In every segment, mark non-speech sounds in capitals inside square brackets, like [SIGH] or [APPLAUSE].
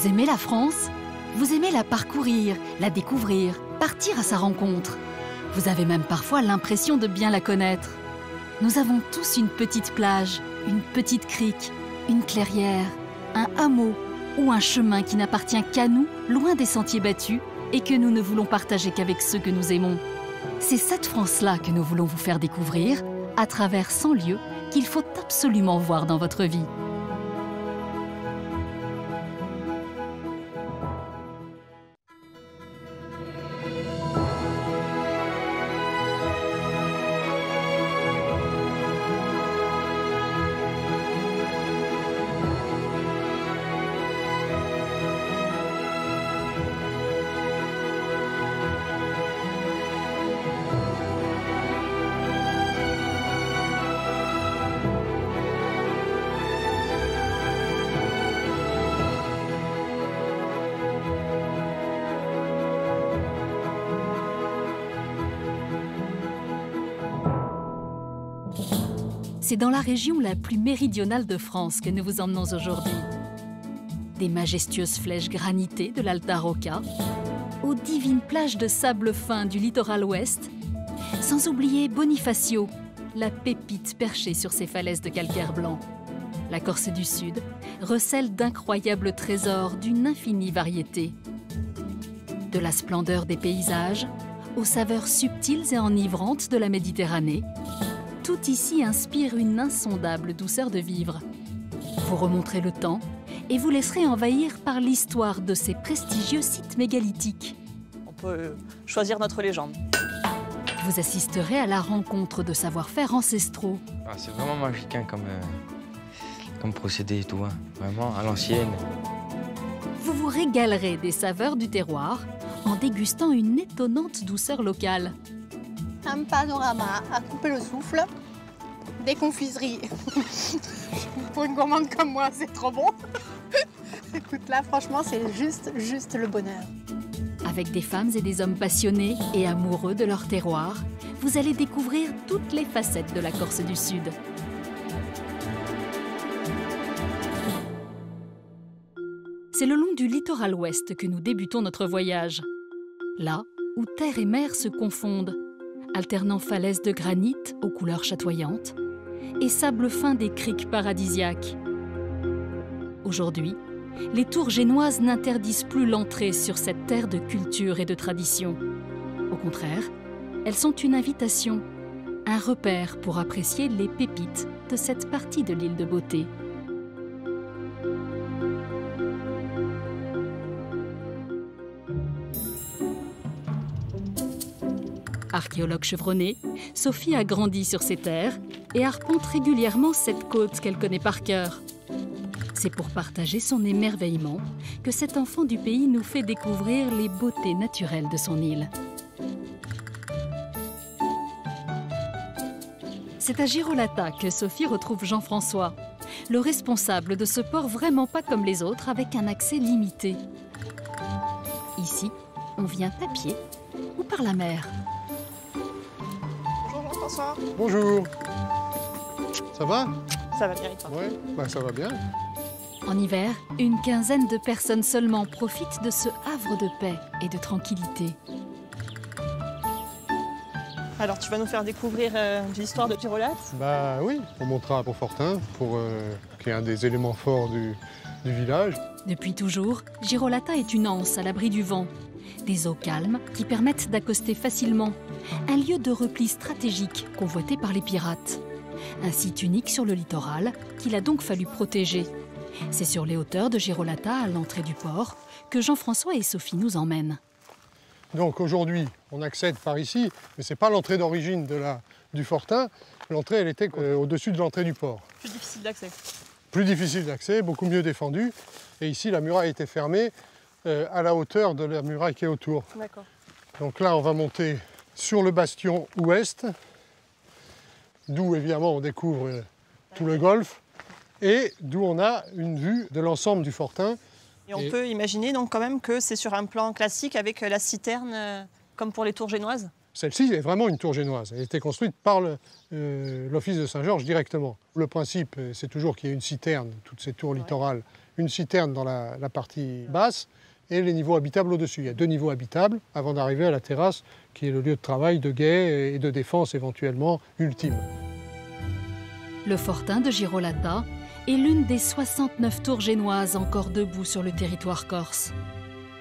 Vous aimez la France? Vous aimez la parcourir, la découvrir, partir à sa rencontre. Vous avez même parfois l'impression de bien la connaître. Nous avons tous une petite plage, une petite crique, une clairière, un hameau ou un chemin qui n'appartient qu'à nous, loin des sentiers battus, et que nous ne voulons partager qu'avec ceux que nous aimons. C'est cette France-là que nous voulons vous faire découvrir à travers 100 lieux qu'il faut absolument voir dans votre vie. C'est dans la région la plus méridionale de France que nous vous emmenons aujourd'hui. Des majestueuses flèches granitées de l'Alta Rocca, aux divines plages de sable fin du littoral ouest, sans oublier Bonifacio, la pépite perchée sur ses falaises de calcaire blanc. La Corse du Sud recèle d'incroyables trésors d'une infinie variété. De la splendeur des paysages aux saveurs subtiles et enivrantes de la Méditerranée, tout ici inspire une insondable douceur de vivre. Vous remonterez le temps et vous laisserez envahir par l'histoire de ces prestigieux sites mégalithiques. On peut choisir notre légende. Vous assisterez à la rencontre de savoir-faire ancestraux. Ah, c'est vraiment magique hein, comme, euh, comme procédé et tout, hein. vraiment à l'ancienne. Vous vous régalerez des saveurs du terroir en dégustant une étonnante douceur locale. Un panorama à couper le souffle, des confiseries. [LAUGHS] Pour une gourmande comme moi, c'est trop bon. [LAUGHS] Écoute, là, franchement, c'est juste, juste le bonheur. Avec des femmes et des hommes passionnés et amoureux de leur terroir, vous allez découvrir toutes les facettes de la Corse du Sud. C'est le long du littoral ouest que nous débutons notre voyage. Là où terre et mer se confondent, alternant falaises de granit aux couleurs chatoyantes et sable fin des criques paradisiaques. Aujourd'hui, les tours génoises n'interdisent plus l'entrée sur cette terre de culture et de tradition. Au contraire, elles sont une invitation, un repère pour apprécier les pépites de cette partie de l'île de beauté. Archéologue chevronnée, Sophie a grandi sur ces terres et arpente régulièrement cette côte qu'elle connaît par cœur. C'est pour partager son émerveillement que cet enfant du pays nous fait découvrir les beautés naturelles de son île. C'est à Girolata que Sophie retrouve Jean-François, le responsable de ce port vraiment pas comme les autres avec un accès limité. Ici, on vient à pied ou par la mer. Bonjour. Ça va? Ça va bien et toi? Oui, bah, ça va bien. En hiver, une quinzaine de personnes seulement profitent de ce havre de paix et de tranquillité. Alors tu vas nous faire découvrir euh, l'histoire de Girolate Bah oui, on montera à Pontfortin pour euh, qui est un des éléments forts du, du village. Depuis toujours, Girolata est une anse à l'abri du vent. Des eaux calmes qui permettent d'accoster facilement. Un lieu de repli stratégique convoité par les pirates. Un site unique sur le littoral qu'il a donc fallu protéger. C'est sur les hauteurs de Girolata, à l'entrée du port, que Jean-François et Sophie nous emmènent. Donc aujourd'hui, on accède par ici, mais c'est pas l'entrée d'origine de la, du Fortin. L'entrée, elle était euh, au-dessus de l'entrée du port. Plus difficile d'accès. Plus difficile d'accès, beaucoup mieux défendu. Et ici, la muraille était fermée euh, à la hauteur de la muraille qui est autour. D'accord. Donc là, on va monter sur le bastion ouest, d'où évidemment on découvre euh, tout le golfe, et d'où on a une vue de l'ensemble du Fortin. Et on Et- peut imaginer donc quand même que c'est sur un plan classique avec la citerne euh, comme pour les tours génoises? Celle-ci est vraiment une tour génoise. Elle a été construite par euh, l'Office de Saint-Georges directement. Le principe, euh, c'est toujours qu'il y ait une citerne, toutes ces tours littorales, une citerne dans la, la partie basse et les niveaux habitables au-dessus. Il y a deux niveaux habitables avant d'arriver à la terrasse, qui est le lieu de travail, de guet et de défense éventuellement ultime. Le fortin de Girolata est l'une des 69 tours génoises encore debout sur le territoire corse.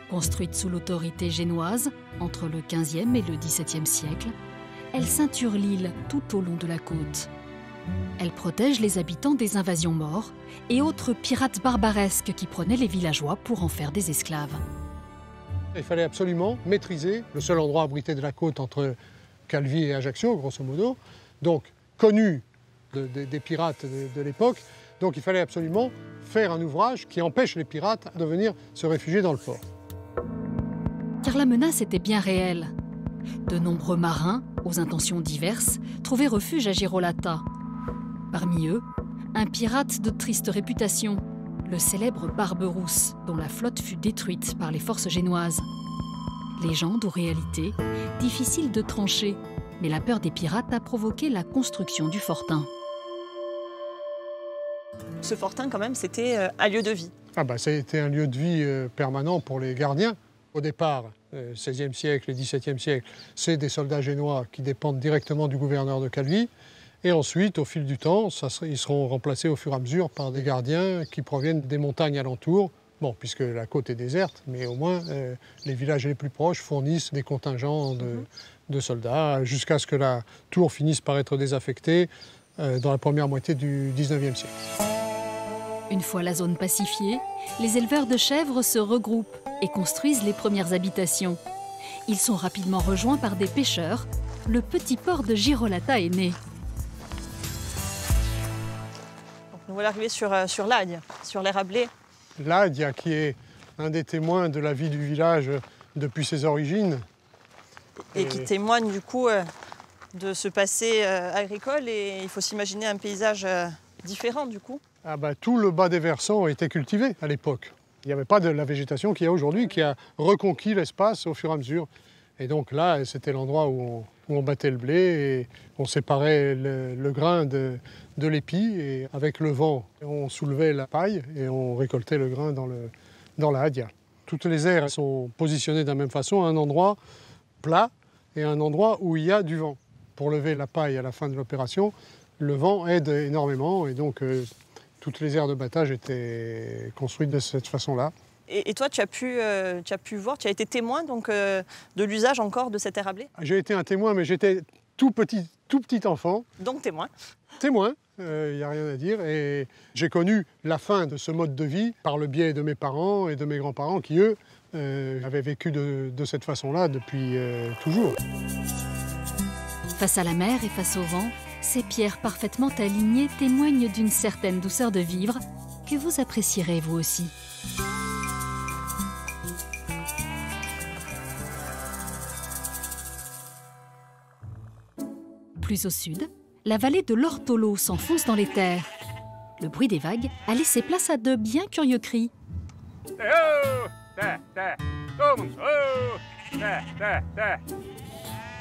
Construite sous l'autorité génoise entre le 15e et le 17e siècle, elle ceinture l'île tout au long de la côte. Elle protège les habitants des invasions morts et autres pirates barbaresques qui prenaient les villageois pour en faire des esclaves. Il fallait absolument maîtriser le seul endroit abrité de la côte entre Calvi et Ajaccio, grosso modo, donc connu de- de- des pirates de, de l'époque. Donc il fallait absolument faire un ouvrage qui empêche les pirates de venir se réfugier dans le port. Car la menace était bien réelle. De nombreux marins, aux intentions diverses, trouvaient refuge à Girolata. Parmi eux, un pirate de triste réputation, le célèbre Barberousse, dont la flotte fut détruite par les forces génoises. Légende ou réalité, difficile de trancher, mais la peur des pirates a provoqué la construction du fortin. Ce fortin, quand même, c'était euh, un lieu de vie. Ah bah, ça a été un lieu de vie euh, permanent pour les gardiens. Au départ, euh, 16e siècle et 17e siècle, c'est des soldats génois qui dépendent directement du gouverneur de Calvi. Et ensuite, au fil du temps, ça ils seront remplacés au fur et à mesure par des gardiens qui proviennent des montagnes alentours. Bon, puisque la côte est déserte, mais au moins euh, les villages les plus proches fournissent des contingents de, de soldats jusqu'à ce que la tour finisse par être désaffectée euh, dans la première moitié du 19e siècle. Une fois la zone pacifiée, les éleveurs de chèvres se regroupent et construisent les premières habitations. Ils sont rapidement rejoints par des pêcheurs. Le petit port de Girolata est né. Voilà arrivés sur, euh, sur l'Agne, sur à blé. Ladia, qui est un des témoins de la vie du village depuis ses origines. et qui témoigne du coup euh, de ce passé euh, agricole. Et il faut s'imaginer un paysage euh, différent du coup. Ah bah, tout le bas des versants était cultivé à l'époque. Il n'y avait pas de la végétation qu'il y a aujourd'hui, qui a reconquis l'espace au fur et à mesure. Et donc là, c'était l'endroit où on, où on battait le blé et on séparait le, le grain de, de l'épi. Et avec le vent, on soulevait la paille et on récoltait le grain dans, le, dans la hadia. Toutes les aires sont positionnées de la même façon, à un endroit plat et à un endroit où il y a du vent. Pour lever la paille à la fin de l'opération, le vent aide énormément et donc euh, toutes les aires de battage étaient construites de cette façon-là. Et, toi, tu as, pu, euh, tu as pu voir, tu as été témoin donc, euh, de l'usage encore de cet air. J'ai été un témoin, mais j'étais tout petit, tout petit enfant, Donc témoin. témoin, il n'y a rien à dire. Et j'ai connu la fin de ce mode de vie par le biais de mes parents et de mes grands-parents qui, eux, euh, avaient vécu de, de cette façon-là depuis euh, toujours. Face à la mer et face au vent, ces pierres parfaitement alignées témoignent d'une certaine douceur de vivre que vous apprécierez vous aussi. Plus au sud, la vallée de l'Ortolo s'enfonce dans les terres. Le bruit des vagues a laissé place à de bien curieux cris.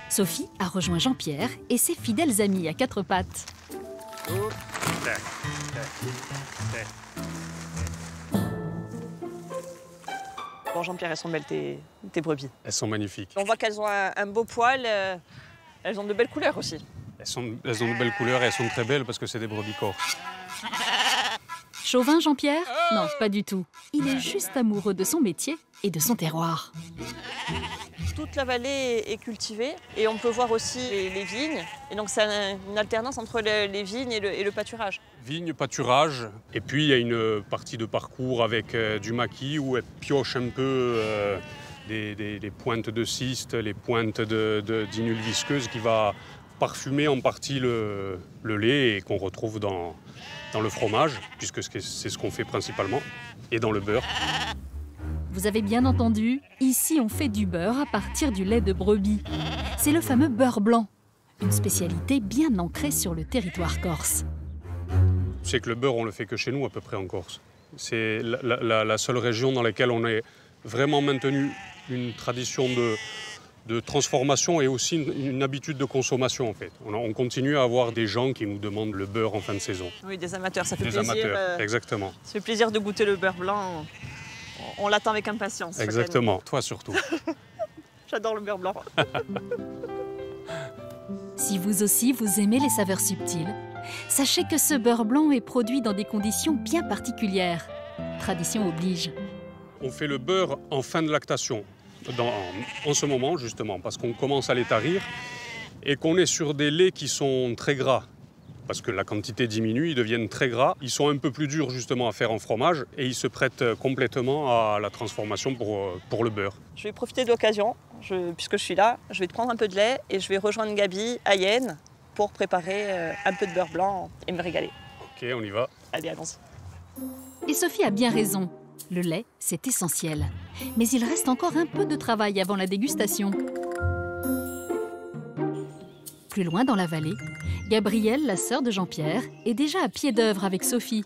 Sophie a rejoint Jean-Pierre et ses fidèles amis à quatre pattes. Bon, Jean-Pierre, elles sont belles tes, tes brebis. Elles sont magnifiques. On voit qu'elles ont un, un beau poil. euh, elles ont de belles couleurs aussi. Elles, sont, elles ont de belles couleurs et elles sont très belles parce que c'est des brebis corses. Chauvin Jean-Pierre Non, pas du tout. Il est juste amoureux de son métier et de son terroir. Toute la vallée est cultivée et on peut voir aussi les, les vignes. Et donc c'est un- une alternance entre le- les vignes et le, et le pâturage. Vigne, pâturage. Et puis il y a une partie de parcours avec euh, du maquis où elles piochent un peu euh, des, des- des pointes de cyste, les pointes de, de, d'inules visqueuses qui va parfumer en partie le, le lait et qu'on retrouve dans, dans le fromage, puisque c'est ce qu'on fait principalement, et dans le beurre. Vous avez bien entendu, ici on fait du beurre à partir du lait de brebis. C'est le fameux beurre blanc, une spécialité bien ancrée sur le territoire corse. C'est que le beurre, on le fait que chez nous à peu près en Corse. C'est la, la- seule région dans laquelle on a vraiment maintenu une tradition de, de transformation et aussi une, une habitude de consommation en fait. On, a- on continue à avoir des gens qui nous demandent le beurre en fin de saison. Oui, des amateurs, ça fait Des plaisir. amateurs, euh, exactement. ça fait plaisir de goûter le beurre blanc. On, on l'attend avec impatience. Exactement, toi surtout. [LAUGHS] J'adore le beurre blanc. [LAUGHS] Si vous aussi vous aimez les saveurs subtiles, sachez que ce beurre blanc est produit dans des conditions bien particulières. Tradition oblige. On fait le beurre en fin de lactation, dans- en, en ce moment justement, parce qu'on commence à les tarir et qu'on est sur des laits qui sont très gras. Parce que la quantité diminue, ils deviennent très gras. Ils sont un peu plus durs justement à faire en fromage et ils se prêtent euh, complètement à la transformation pour, euh, pour le beurre. Je vais profiter de l'occasion, je- puisque je suis là. Je vais te prendre un peu de lait et je vais rejoindre Gabi à Yenne pour préparer euh, un peu de beurre blanc et me régaler. Ok, on y va. Allez, allons-y. Et Sophie a bien raison. Le lait, c'est essentiel. Mais il reste encore un peu de travail avant la dégustation. Plus loin dans la vallée, Gabrielle, la sœur de Jean-Pierre, est déjà à pied d'œuvre avec Sophie.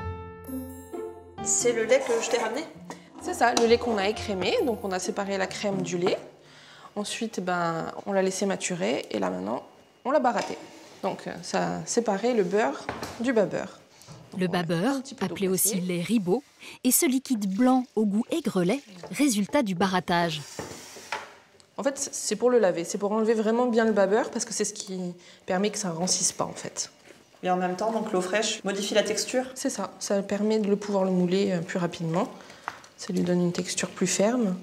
C'est le lait que je t'ai ramené? C'est ça, le lait qu'on a écrémé. Donc on a séparé la crème du lait. Ensuite, ben, on l'a laissé maturer et là maintenant, on l'a baratté. Donc euh, ça a séparé le beurre du bas beurre. Le d'eau appelé aussi glacée. lait ribot, est ce liquide blanc au goût aigrelet, résultat du barattage. En fait, c'est pour le laver, c'est pour enlever vraiment bien le bas beurre parce que c'est ce qui permet que ça ne rancisse pas en fait. Et en même temps, donc l'eau fraîche modifie la texture. C'est ça, ça permet de le pouvoir le mouler euh, plus rapidement. Ça lui donne une texture plus ferme.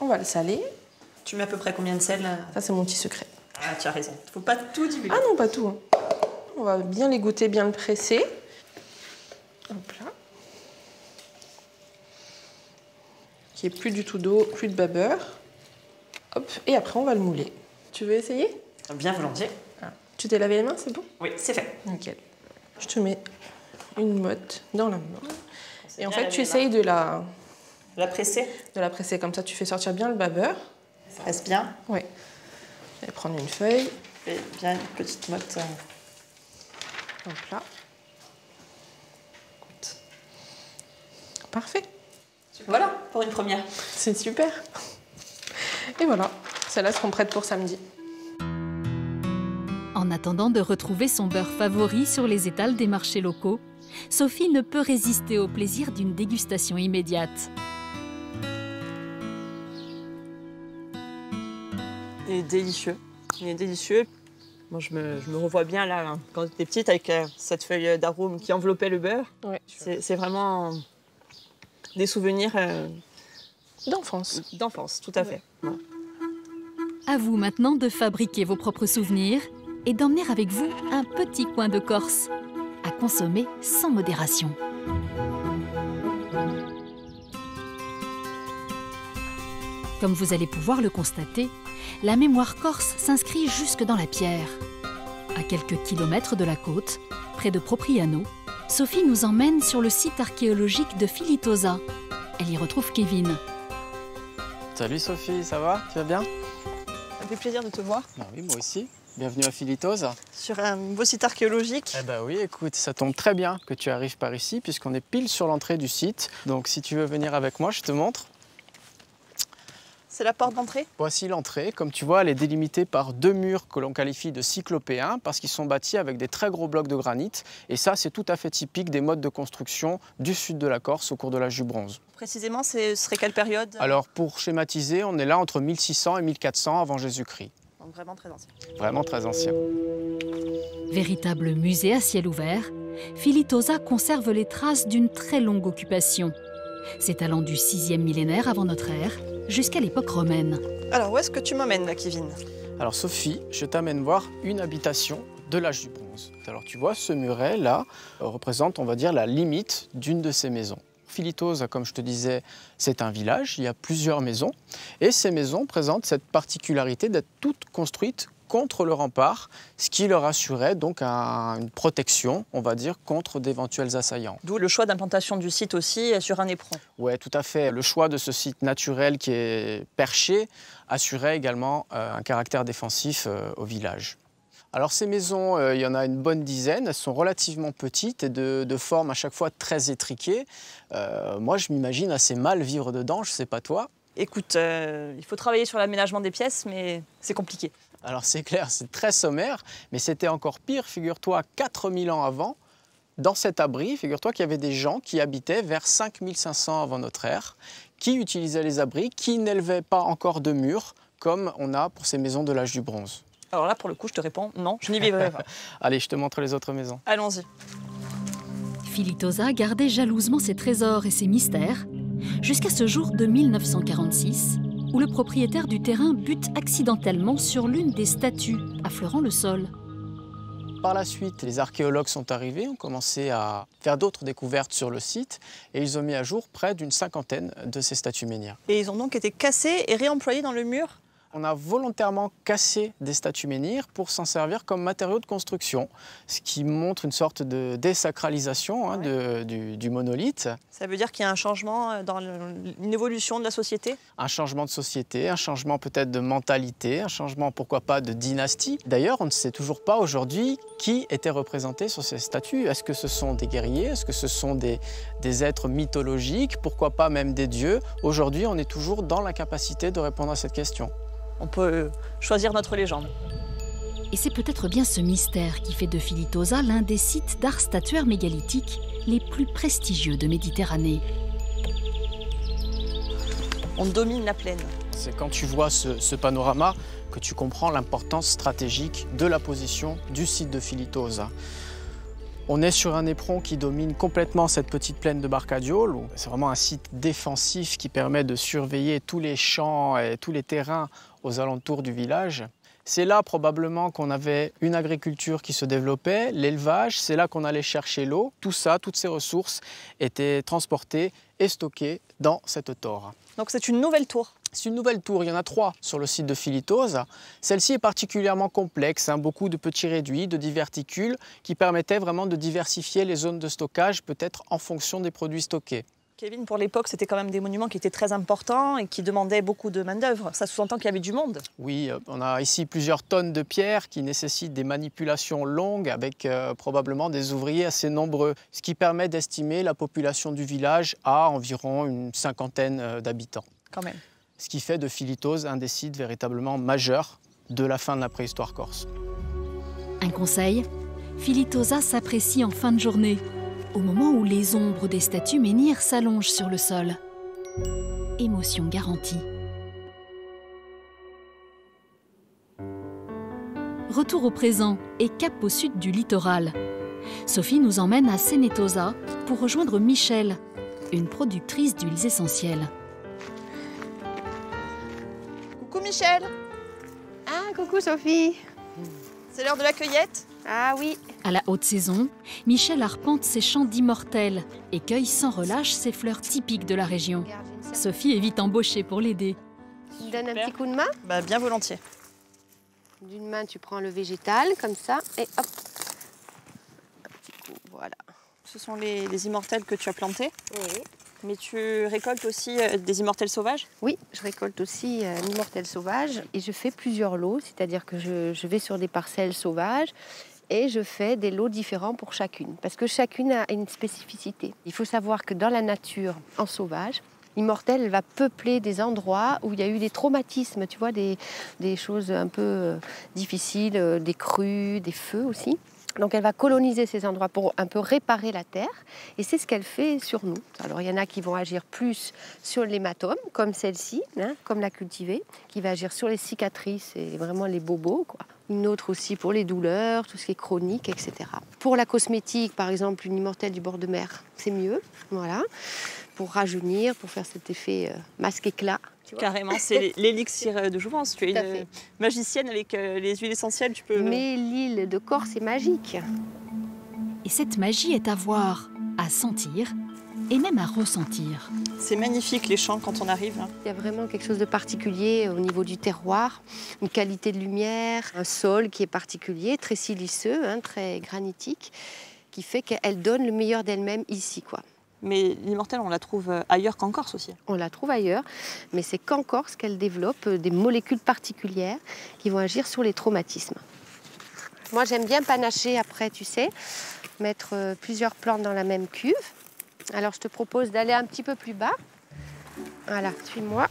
On va le saler. Tu mets à peu près combien de sel là Ça, c'est mon petit secret. Ah, tu as raison. Faut pas tout diluer. Ah non, pas tout. hein. On va bien les goûter, bien le presser. Hop là. Qu'il n'y ait plus du tout d'eau, plus de bas beurre. Hop, et après on va le mouler. Tu veux essayer? Bien volontiers. Ah. Tu t'es lavé les mains, c'est bon? Oui, c'est fait. Nickel. Je te mets une motte dans la main. Et en fait, tu essayes de la, La presser, de la presser comme ça. Tu fais sortir bien le bas beurre. ça reste bien. Oui. Je vais prendre une feuille. Et bien une petite motte. euh, Hop là. Parfait. Voilà, pour une première. C'est super. Et voilà, celles-là seront prêtes pour samedi. En attendant de retrouver son beurre favori sur les étals des marchés locaux, Sophie ne peut résister au plaisir d'une dégustation immédiate. Il est délicieux. Il est délicieux. Moi, je me, je me revois bien là, hein, quand j'étais petite, avec euh, cette feuille d'arôme qui enveloppait le beurre. Ouais. C'est c'est vraiment des souvenirs euh, D'enfance. d'enfance, tout à fait. Voilà. À vous maintenant de fabriquer vos propres souvenirs et d'emmener avec vous un petit coin de Corse, à consommer sans modération. Comme vous allez pouvoir le constater, la mémoire corse s'inscrit jusque dans la pierre. À quelques kilomètres de la côte, près de Propriano, Sophie nous emmène sur le site archéologique de Filitosa. Elle y retrouve Kevin. Salut Sophie, ça va? Tu vas bien? Ça fait plaisir de te voir Bah oui, moi aussi. Bienvenue à Philitose. sur un beau site archéologique. Eh bah oui, écoute, ça tombe très bien que tu arrives par ici puisqu'on est pile sur l'entrée du site. Donc si tu veux venir avec moi, je te montre. C'est la porte d'entrée? Voici l'entrée. Comme tu vois, elle est délimitée par deux murs que l'on qualifie de cyclopéens parce qu'ils sont bâtis avec des très gros blocs de granit. Et ça, c'est tout à fait typique des modes de construction du sud de la Corse au cours de l'âge du bronze. Précisément, ce serait quelle période? Alors pour schématiser, on est là entre 1600 et 1400 avant Jésus-Christ. Donc vraiment très ancien. Vraiment très ancien. Véritable musée à ciel ouvert, Filitosa conserve les traces d'une très longue occupation, s'étalant du 6e millénaire avant notre ère jusqu'à l'époque romaine. Alors, où est-ce que tu m'emmènes là, Kevin? Alors Sophie, je t'amène voir une habitation de l'âge du bronze. Alors tu vois, ce muret là représente, on va dire, la limite d'une de ces maisons. Philitose, comme je te disais, c'est un village, il y a plusieurs maisons, et ces maisons présentent cette particularité d'être toutes construites contre le rempart, ce qui leur assurait donc un- une protection, on va dire, contre d'éventuels assaillants. D'où le choix d'implantation du site aussi euh, sur un éperon. Oui, tout à fait. Le choix de ce site naturel qui est perché assurait également euh, un caractère défensif euh, au village. Alors ces maisons, euh, il y en a une bonne dizaine, elles sont relativement petites et de, de forme à chaque fois très étriquée. Euh, moi, je m'imagine assez mal vivre dedans, je ne sais pas toi. Écoute, euh, il faut travailler sur l'aménagement des pièces, mais c'est compliqué. Alors c'est clair, c'est très sommaire, mais c'était encore pire, figure-toi, 4000 ans avant, dans cet abri, figure-toi qu'il y avait des gens qui habitaient vers 5500 avant notre ère, qui utilisaient les abris, qui n'élevaient pas encore de murs, comme on a pour ces maisons de l'âge du bronze. Alors là, pour le coup, je te réponds non, je n'y vivrai pas. [LAUGHS] Allez, je te montre les autres maisons. Allons-y. Filitosa gardait jalousement ses trésors et ses mystères, jusqu'à ce jour de 1946, où le propriétaire du terrain bute accidentellement sur l'une des statues, affleurant le sol. Par la suite, les archéologues sont arrivés, ont commencé à faire d'autres découvertes sur le site et ils ont mis à jour près d'une cinquantaine de ces statues menhirs. Et ils ont donc été cassés et réemployés dans le mur? On a volontairement cassé des statues menhirs pour s'en servir comme matériau de construction, ce qui montre une sorte de désacralisation hein, du, monolithe. Ça veut dire qu'il y a un changement euh, dans une évolution de la société? Un changement de société, un changement peut-être de mentalité, un changement pourquoi pas de dynastie. D'ailleurs, on ne sait toujours pas aujourd'hui qui était représenté sur ces statues. Est-ce que ce sont des guerriers? Est-ce que ce sont des, des êtres mythologiques? Pourquoi pas même des dieux? Aujourd'hui, on est toujours dans l'incapacité de répondre à cette question on peut choisir notre légende. Et c'est peut-être bien ce mystère qui fait de Filitosa l'un des sites d'art statuaire mégalithique les plus prestigieux de Méditerranée. On domine la plaine. C'est quand tu vois ce, panorama que tu comprends l'importance stratégique de la position du site de Filitosa. On est sur un éperon qui domine complètement cette petite plaine de Barcadiol. C'est vraiment un site défensif qui permet de surveiller tous les champs et tous les terrains aux alentours du village. C'est là probablement qu'on avait une agriculture qui se développait, l'élevage, c'est là qu'on allait chercher l'eau. Tout ça, toutes ces ressources étaient transportées et stockées dans cette tour. Donc c'est une nouvelle tour c'est une nouvelle tour, il y en a trois sur le site de Philitose. Celle-ci est particulièrement complexe, hein, beaucoup de petits réduits, de diverticules qui permettaient vraiment de diversifier les zones de stockage, peut-être en fonction des produits stockés. Kevin, pour l'époque, c'était quand même des monuments qui étaient très importants et qui demandaient beaucoup de main-d'œuvre. Ça sous-entend qu'il y avait du monde. Oui, euh, on a ici plusieurs tonnes de pierres qui nécessitent des manipulations longues avec euh, probablement des ouvriers assez nombreux, ce qui permet d'estimer la population du village à environ une cinquantaine euh, d'habitants. Quand même. Ce qui fait de Philitose un des sites véritablement majeurs de la fin de la préhistoire corse. Un conseil Philitosa s'apprécie en fin de journée au moment où les ombres des statues menhirs s'allongent sur le sol. Émotion garantie. Retour au présent et cap au sud du littoral. Sophie nous emmène à Senetosa pour rejoindre Michel, une productrice d'huiles essentielles. Coucou Michel Ah, coucou Sophie C'est l'heure de la cueillette? Ah oui à la haute saison, Michel arpente ses champs d'immortels et cueille sans relâche ses fleurs typiques de la région. Sophie est vite embauchée pour l'aider. Tu me donnes un petit coup de main bah, Bien volontiers. D'une main, tu prends le végétal, comme ça, et hop. Un petit coup, voilà. Ce sont les, les immortels que tu as plantés Oui. Mais tu récoltes aussi euh, des immortels sauvages? Oui, je récolte aussi euh, un immortel sauvage et je fais plusieurs lots, c'est-à-dire que je, je vais sur des parcelles sauvages et je fais des lots différents pour chacune, parce que chacune a une spécificité. Il faut savoir que dans la nature, en sauvage, Immortel va peupler des endroits où il y a eu des traumatismes, tu vois, des, des choses un peu euh, difficiles, euh, des crues, des feux aussi. Donc elle va coloniser ces endroits pour un peu réparer la terre et c'est ce qu'elle fait sur nous. Alors il y en a qui vont agir plus sur l'hématome, comme celle-ci, hein, comme la cultivée, qui va agir sur les cicatrices et vraiment les bobos. Quoi une autre aussi pour les douleurs, tout ce qui est chronique, etc. Pour la cosmétique, par exemple, une immortelle du bord de mer, c'est mieux, voilà, pour rajeunir, pour faire cet effet euh, masque éclat. Carrément, c'est [LAUGHS] l'élixir euh, de jouvence. Tu es une magicienne avec euh, les huiles essentielles, tu peux. Mais l'île de Corse est magique. Et cette magie est à voir, à sentir et même à ressentir. C'est magnifique les champs quand on arrive. Il y a vraiment quelque chose de particulier au niveau du terroir, une qualité de lumière, un sol qui est particulier, très siliceux, hein, très granitique, qui fait qu'elle donne le meilleur d'elle-même ici. quoi. Mais l'immortelle, on la trouve euh, ailleurs qu'en Corse aussi. On la trouve ailleurs, mais c'est qu'en Corse qu'elle développe euh, des molécules particulières qui vont agir sur les traumatismes. Moi, j'aime bien panacher après, tu sais, mettre euh, plusieurs plantes dans la même cuve alors je te propose d'aller un petit peu plus bas. Voilà, suis-moi.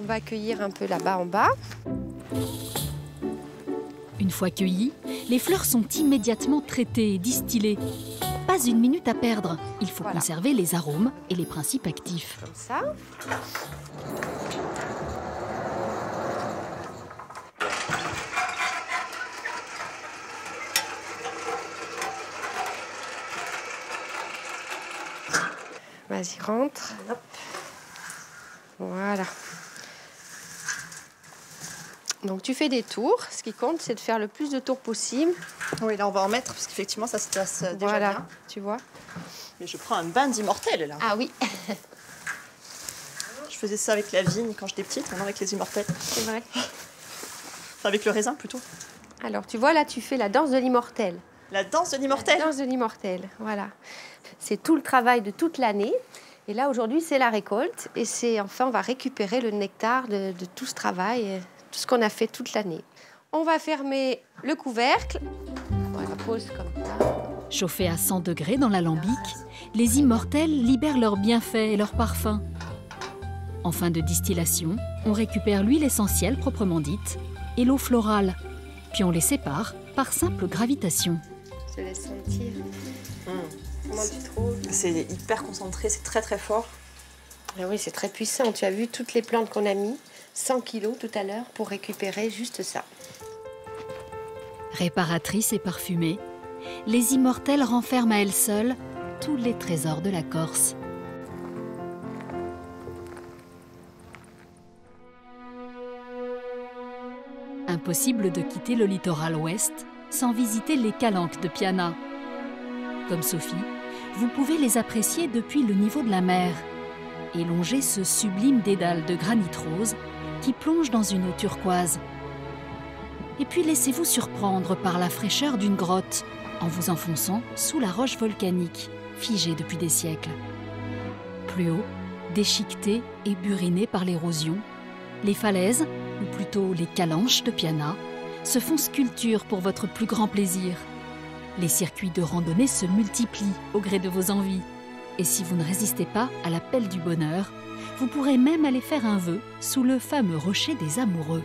On va accueillir un peu là-bas en bas. Une fois cueillies, les fleurs sont immédiatement traitées et distillées. Pas une minute à perdre. Il faut Voilà. conserver les arômes et les principes actifs. Comme ça. Vas-y, rentre. Voilà. Donc tu fais des tours. Ce qui compte, c'est de faire le plus de tours possible. Oui, là on va en mettre parce qu'effectivement ça se passe euh, déjà voilà, bien. tu vois. Mais je prends un bain d'immortels là. Ah oui, [LAUGHS] Je faisais ça avec la vigne quand j'étais petite, maintenant avec les immortels. c'est vrai. Enfin avec le raisin plutôt. Alors tu vois là, tu fais la danse de l'immortel. La danse de l'immortel. La danse de l'immortel, voilà. C'est tout le travail de toute l'année. Et là, aujourd'hui, c'est la récolte. Et c'est enfin, on va récupérer le nectar de, de tout ce travail, tout ce qu'on a fait toute l'année. On va fermer le couvercle. On la pose comme ça. Chauffés à 100 degrés dans l'alambic, les immortels libèrent leurs bienfaits et leurs parfums. En fin de distillation, on récupère l'huile essentielle proprement dite et l'eau florale, puis on les sépare par simple gravitation. Je te laisse sentir. Comment tu trouves? C'est hyper concentré, c'est très très fort. Ah Oui, c'est très puissant. Tu as vu toutes les plantes qu'on a mis 100 kilos tout à l'heure pour récupérer juste ça. Réparatrices et parfumées, les immortels renferment à elles seules tous les trésors de la Corse. Impossible de quitter le littoral ouest sans visiter les calanques de Piana. Comme Sophie, vous pouvez les apprécier depuis le niveau de la mer et longer ce sublime dédale de granit rose qui plonge dans une eau turquoise. Et puis laissez-vous surprendre par la fraîcheur d'une grotte en vous enfonçant sous la roche volcanique, figée depuis des siècles. Plus haut, déchiquetée et burinée par l'érosion, les falaises, ou plutôt les calanches de Piana, se font sculpture pour votre plus grand plaisir. Les circuits de randonnée se multiplient au gré de vos envies. Et si vous ne résistez pas à l'appel du bonheur, vous pourrez même aller faire un vœu sous le fameux rocher des amoureux.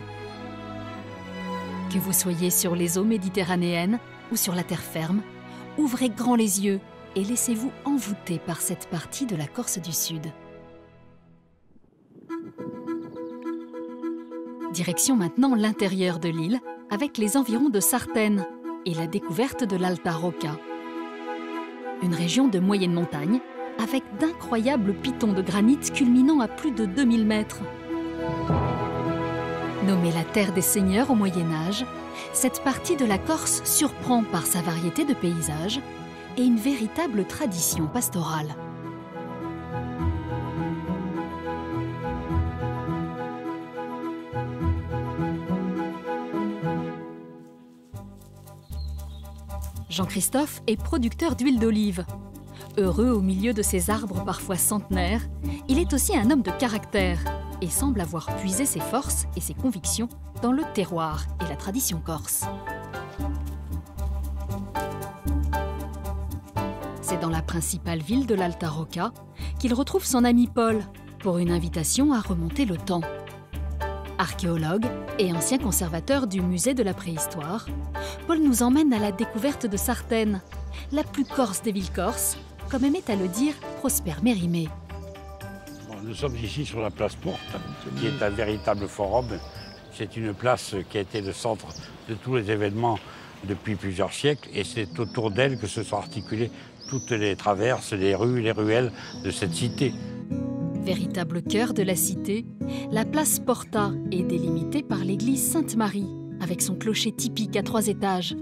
Que vous soyez sur les eaux méditerranéennes ou sur la terre ferme, ouvrez grand les yeux et laissez-vous envoûter par cette partie de la Corse du Sud. Direction maintenant l'intérieur de l'île, avec les environs de Sartène et la découverte de l'Alta Rocca. Une région de moyenne montagne, avec d'incroyables pitons de granit culminant à plus de 2000 mètres. Nommée la Terre des Seigneurs au Moyen Âge, cette partie de la Corse surprend par sa variété de paysages et une véritable tradition pastorale. Jean-Christophe est producteur d'huile d'olive. Heureux au milieu de ses arbres parfois centenaires, il est aussi un homme de caractère et semble avoir puisé ses forces et ses convictions dans le terroir et la tradition corse. C'est dans la principale ville de l'Alta Rocca qu'il retrouve son ami Paul pour une invitation à remonter le temps. Archéologue et ancien conservateur du musée de la préhistoire, Paul nous emmène à la découverte de Sartène, la plus corse des villes corses, comme aimait à le dire Prosper Mérimée. Nous sommes ici sur la place Porte, qui est un véritable forum. C'est une place qui a été le centre de tous les événements depuis plusieurs siècles, et c'est autour d'elle que se sont articulées toutes les traverses, les rues, les ruelles de cette cité. Véritable cœur de la cité, la place Porta est délimitée par l'église Sainte-Marie, avec son clocher typique à trois étages.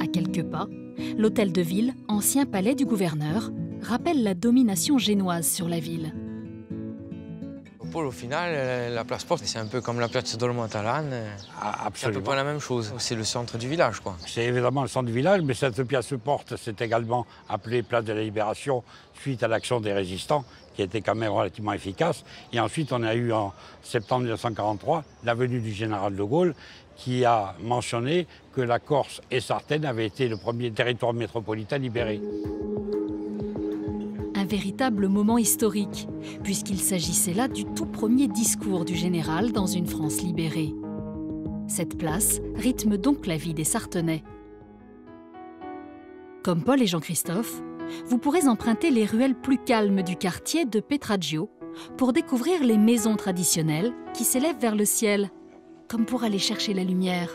À quelques pas, l'hôtel de ville, ancien palais du gouverneur, rappelle la domination génoise sur la ville. Paul, au final, euh, la place Porte, c'est un peu comme la Piazza del Montalane. euh, Ah, C'est à peu près la même chose. C'est le centre du village, quoi. C'est évidemment le centre du village, mais cette pièce porte, c'est également appelée place de la Libération suite à l'action des résistants, qui était quand même relativement efficace. Et ensuite, on a eu en septembre 1943 la venue du général de Gaulle, qui a mentionné que la Corse et Sartène avaient été le premier territoire métropolitain libéré. Un véritable moment historique, puisqu'il s'agissait là du tout premier discours du général dans une France libérée. Cette place rythme donc la vie des Sartenais. Comme Paul et Jean-Christophe, vous pourrez emprunter les ruelles plus calmes du quartier de Petraggio pour découvrir les maisons traditionnelles qui s'élèvent vers le ciel, comme pour aller chercher la lumière.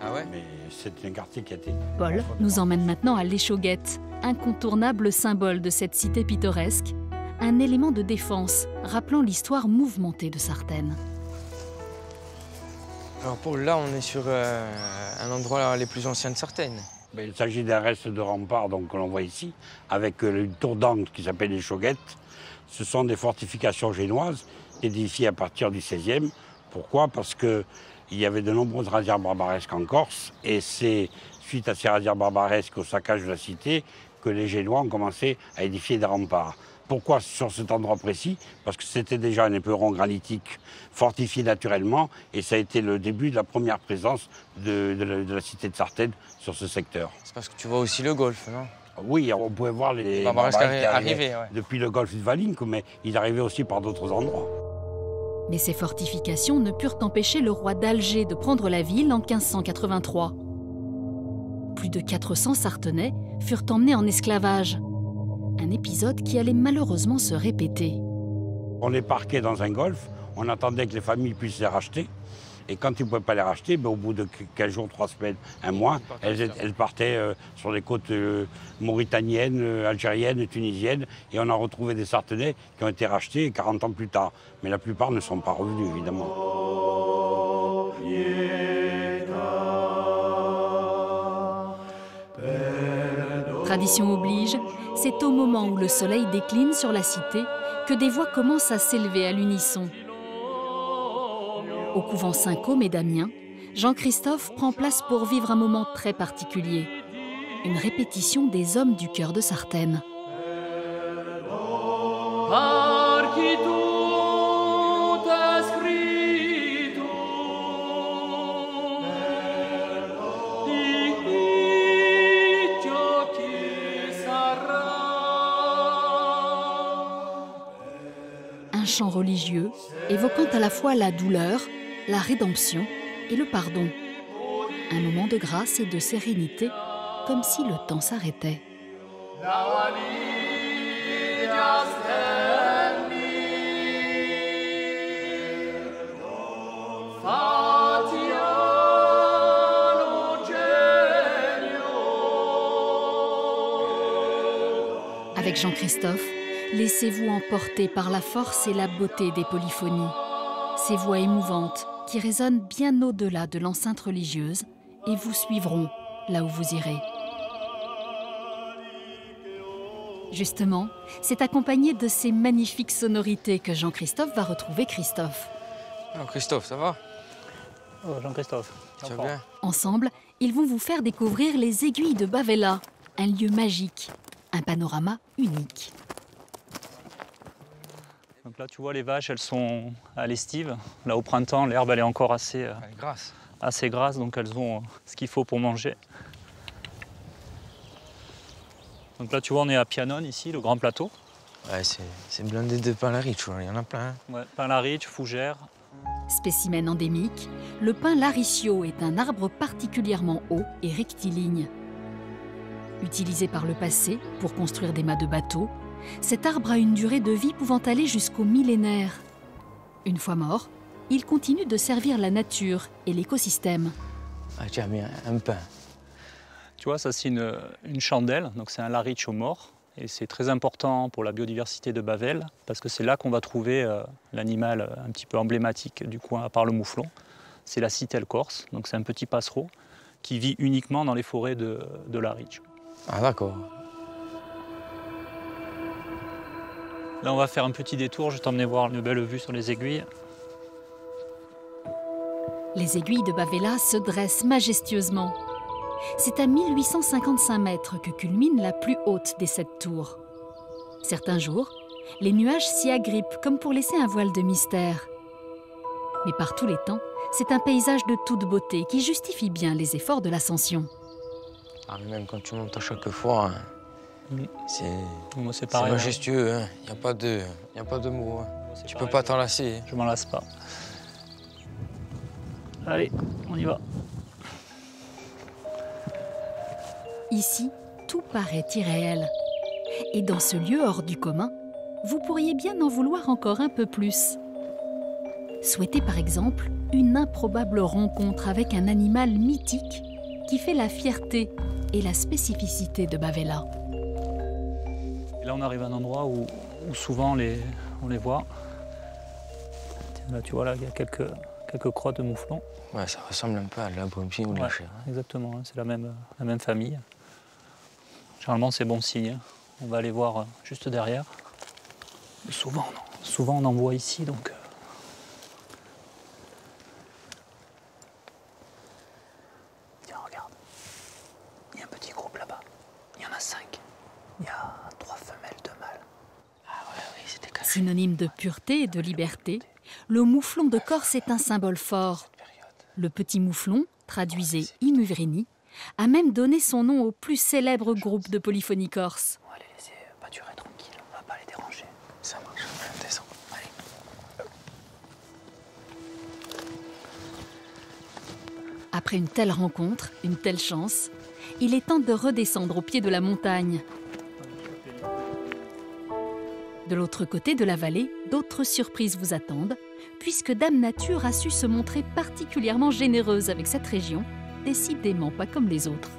Ah ouais? Mais c'est un quartier qui a été. Paul nous emmène maintenant à l'Échauguette, incontournable symbole de cette cité pittoresque, un élément de défense rappelant l'histoire mouvementée de Sartène. Alors Paul, là, on est sur euh, un endroit les plus anciens de Sartène. Ben, il s'agit d'un reste de rempart donc, que l'on voit ici, avec euh, une tour d'angle qui s'appelle les Choguettes. Ce sont des fortifications génoises édifiées à partir du XVIe. Pourquoi? Parce qu'il y avait de nombreuses rasières barbaresques en Corse, et c'est suite à ces rasières barbaresques, au saccage de la cité, que les Génois ont commencé à édifier des remparts. Pourquoi sur cet endroit précis? Parce que c'était déjà un éperon granitique fortifié naturellement et ça a été le début de la première présence de, de la, de la cité de Sartène sur ce secteur. C'est parce que tu vois aussi le golfe, non? Oui, on pouvait voir les Barbaresques barbaresques qui arrivaient, ouais. depuis le golfe de Valinque, mais ils arrivaient aussi par d'autres endroits. Mais ces fortifications ne purent empêcher le roi d'Alger de prendre la ville en 1583. Plus de 400 Sartenais furent emmenés en esclavage. Un épisode qui allait malheureusement se répéter. On les parquait dans un golfe, on attendait que les familles puissent les racheter. Et quand ils ne pouvaient pas les racheter, ben, au bout de 15 jours, 3 semaines, un mois, elles, elles partaient euh, sur les côtes euh, mauritaniennes, euh, algériennes, tunisiennes. Et on a retrouvé des Sartenais qui ont été rachetés 40 ans plus tard. Mais la plupart ne sont pas revenus, évidemment. Tradition oblige, c'est au moment où le soleil décline sur la cité que des voix commencent à s'élever à l'unisson. Au couvent Saint-Côme et d'Amiens, Jean-Christophe prend place pour vivre un moment très particulier. Une répétition des hommes du cœur de Sartène. Un chant religieux évoquant à la fois la douleur, la rédemption et le pardon. Un moment de grâce et de sérénité, comme si le temps s'arrêtait. Avec Jean-Christophe, laissez-vous emporter par la force et la beauté des polyphonies. Ces voix émouvantes qui résonnent bien au-delà de l'enceinte religieuse et vous suivront là où vous irez. Justement, c'est accompagné de ces magnifiques sonorités que Jean-Christophe va retrouver Christophe. Alors Christophe, ça va? Oh, Jean-Christophe. Tu vas bien? Ensemble, ils vont vous faire découvrir les aiguilles de Bavella, un lieu magique, un panorama unique. Donc là, tu vois, les vaches, elles sont à l'estive. Là, au printemps, l'herbe, elle est encore assez, euh, Elle est grasse. assez grasse, donc elles ont euh, ce qu'il faut pour manger. Donc là, tu vois, on est à Pianon, ici, le grand plateau. Ouais, c'est c'est blindé de pain la riche, il y en a plein. hein. Ouais, Pain-la-Riche, Fougère. Spécimen endémique, le pin laricio est un arbre particulièrement haut et rectiligne. Utilisé par le passé pour construire des mâts de bateaux, cet arbre a une durée de vie pouvant aller jusqu'au millénaire. Une fois mort, il continue de servir la nature et l'écosystème. Ah, tu as mis un, pain. Tu vois, ça, c'est une, une chandelle. Donc, c'est un lariche mort. Et c'est très important pour la biodiversité de Bavel, parce que c'est là qu'on va trouver euh, l'animal euh, un petit peu emblématique du coin, à part le mouflon. C'est la citelle corse. Donc, c'est un petit passereau qui vit uniquement dans les forêts de, de Lariche. Ah d'accord. Là, on va faire un petit détour. Je vais t'emmener voir une belle vue sur les aiguilles. Les aiguilles de Bavella se dressent majestueusement. C'est à 1855 mètres que culmine la plus haute des sept tours. Certains jours, les nuages s'y agrippent comme pour laisser un voile de mystère. Mais par tous les temps, c'est un paysage de toute beauté qui justifie bien les efforts de l'ascension. Ah, même quand tu montes à chaque fois, hein, C'est Moi, c'est hein. majestueux, hein. il n'y a, pas de- y a pas de mots. hein. Tu peux pas t'en lasser. Je m'en lasse pas. Allez, on y va. Ici, tout paraît irréel. Et dans ce lieu hors du commun, vous pourriez bien en vouloir encore un peu plus. Souhaitez par exemple une improbable rencontre avec un animal mythique qui fait la fierté et la spécificité de Bavella. Là, on arrive à un endroit où, où souvent les, on les voit. Là, tu vois, là, il y a quelques, quelques crottes de mouflons. Ouais, ça ressemble un peu à la brumpie ou la Ouais, chair. hein. Exactement, hein, c'est la même, la même famille. Généralement, c'est bon signe. On va aller voir euh, juste derrière. Souvent, non. souvent, on en voit ici, donc. euh, Tiens, regarde. Il y a un petit groupe là-bas. Il y en a cinq. Il y a trois femelles, deux mâles. Synonyme de pureté et de liberté, le mouflon de Corse est un symbole fort. Le petit mouflon, traduisé Imuvrini, a même donné son nom au plus célèbre groupe de polyphonie corse. On va les laisser pâturer tranquille, on va pas les déranger. Ça marche, on descend. Allez. Après une telle rencontre, une telle chance, il est temps de redescendre au pied de la montagne. De l'autre côté de la vallée, d'autres surprises vous attendent, puisque Dame Nature a su se montrer particulièrement généreuse avec cette région, décidément pas comme les autres.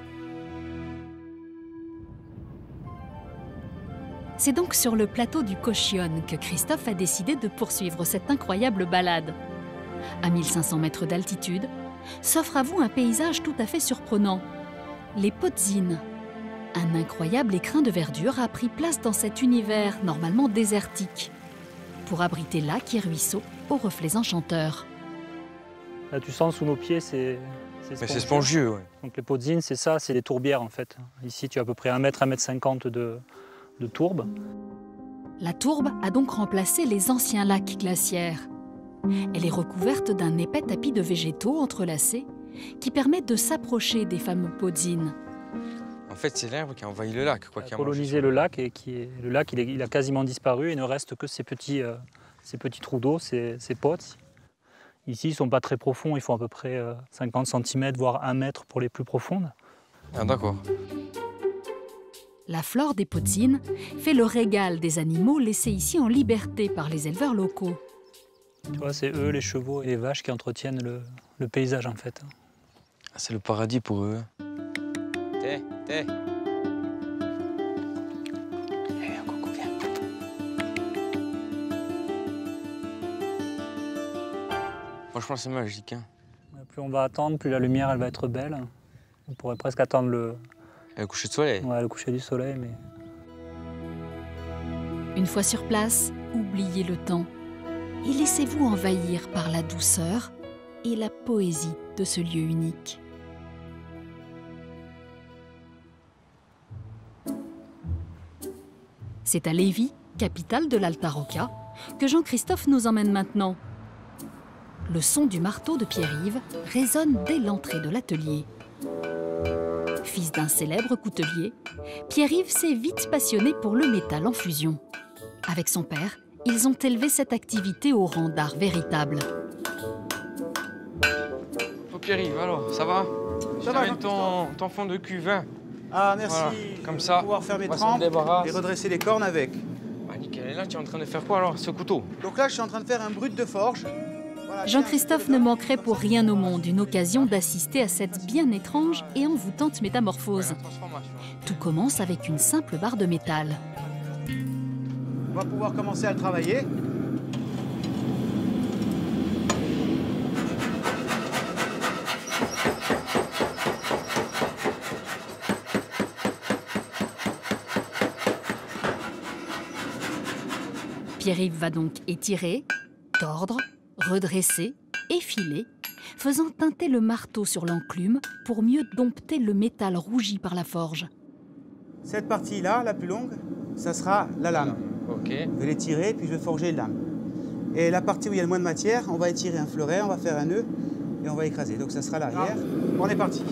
C'est donc sur le plateau du Cochionne que Christophe a décidé de poursuivre cette incroyable balade. À 1500 mètres d'altitude, s'offre à vous un paysage tout à fait surprenant. Les Podzines. Un incroyable écrin de verdure a pris place dans cet univers normalement désertique, pour abriter lacs et ruisseaux aux reflets enchanteurs. Là, tu sens sous nos pieds, c'est. Mais c'est spongieux, ouais. Donc les podzines, c'est ça, c'est des tourbières en fait. Ici, tu as à peu près 1 mètre, 1 mètre 50 de, de tourbe. La tourbe a donc remplacé les anciens lacs glaciaires. Elle est recouverte d'un épais tapis de végétaux entrelacés qui permettent de s'approcher des fameux podzines. En fait, c'est l'herbe qui a envahi le lac. Quoi, qui a Colonisé le lac et qui est, le lac, il, est- il a quasiment disparu. Il ne reste que ces petits, euh, ces petits trous d'eau, ces, ces potes. Ici, ils ne sont pas très profonds. Ils font à peu près euh, 50 cm, voire 1 mètre pour les plus profondes. Ah, d'accord. La flore des podzines fait le régal des animaux laissés ici en liberté par les éleveurs locaux. Tu vois, c'est eux, les chevaux et les vaches qui entretiennent le, le paysage en fait. Ah, c'est le paradis pour eux. T'es, t'es. Franchement, c'est magique. Hein. Plus on va attendre, plus la lumière elle va être belle. On pourrait presque attendre le, Le coucher de soleil. ouais, le coucher du soleil, mais Une fois sur place, oubliez le temps et laissez-vous envahir par la douceur et la poésie de ce lieu unique. C'est à Lévis, capitale de l'Alta Rocca, que Jean-Christophe nous emmène maintenant. Le son du marteau de Pierre-Yves résonne dès l'entrée de l'atelier. Fils d'un célèbre coutelier, Pierre-Yves s'est vite passionné pour le métal en fusion. Avec son père, ils ont élevé cette activité au rang d'art véritable. Oh, Pierre-Yves, alors, ça va? Ça va, ton, ton fond de cuve. hein. Ah, merci. Voilà, comme ça, pouvoir faire mes trempes et redresser les cornes avec. Ah, nickel. Et là, tu es en train de faire quoi alors, ce couteau? Donc là, je suis en train de faire un brut de forge. Voilà, Jean-Christophe ne manquerait pour rien au monde une occasion d'assister à cette bien étrange et envoûtante métamorphose. Tout commence avec une simple barre de métal. On va pouvoir commencer à le travailler. Pierre-Yves va donc étirer, tordre, redresser, effiler, faisant teinter le marteau sur l'enclume pour mieux dompter le métal rougi par la forge. Cette partie-là, la plus longue, ça sera la lame. Ok. Je vais l'étirer, puis je vais forger une lame. Et la partie où il y a le moins de matière, on va étirer un fleuret, on va faire un nœud et on va écraser. Donc ça sera l'arrière. On est parti.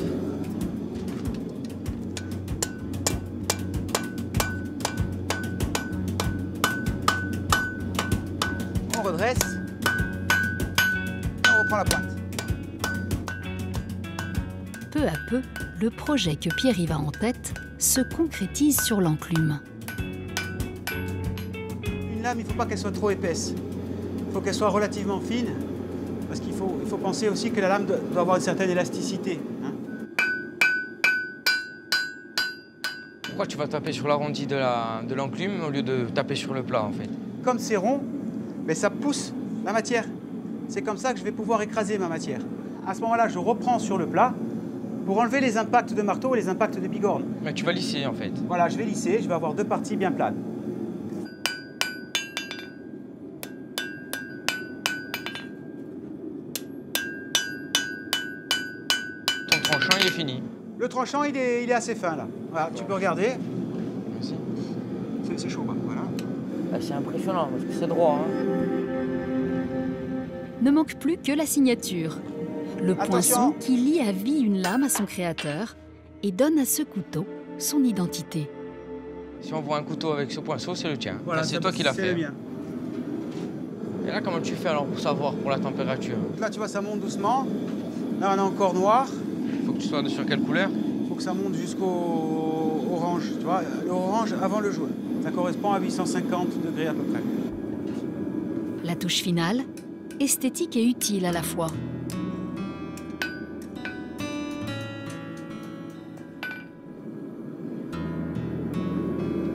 Reprend la pointe. Peu à peu, le projet que Pierre-Yves a en tête se concrétise sur l'enclume. Une lame, il ne faut pas qu'elle soit trop épaisse. Il faut qu'elle soit relativement fine, parce qu'il faut, il faut penser aussi que la lame doit, doit avoir une certaine élasticité. hein. Pourquoi tu vas taper sur l'arrondi de la- de l'enclume au lieu de taper sur le plat en fait? Comme c'est rond, mais ça pousse la matière. C'est comme ça que je vais pouvoir écraser ma matière. À ce moment-là, je reprends sur le plat pour enlever les impacts de marteau et les impacts de bigorne. Mais tu vas lisser en fait. Voilà, je vais lisser, je vais avoir deux parties bien planes. Ton tranchant il est fini. Le tranchant, il est, il est assez fin là. Voilà, tu peux regarder. Merci. C'est- chaud, bah, voilà. Ah, c'est impressionnant parce que c'est droit. hein. Ne manque plus que la signature. Le Attention. poinçon qui lie à vie une lame à son créateur et donne à ce couteau son identité. Si on voit un couteau avec ce poinceau, c'est le tien. Voilà, c'est toi qui l'as c'est fait. le mien. Et là, comment tu fais alors pour savoir pour la température? Là, tu vois, ça monte doucement. Là, on est encore noir. Faut que tu sois sur quelle couleur? Il faut que ça monte jusqu'au orange. Tu vois, l'orange avant le jaune. Ça correspond à 850 degrés à peu près. La touche finale, esthétique et utile à la fois.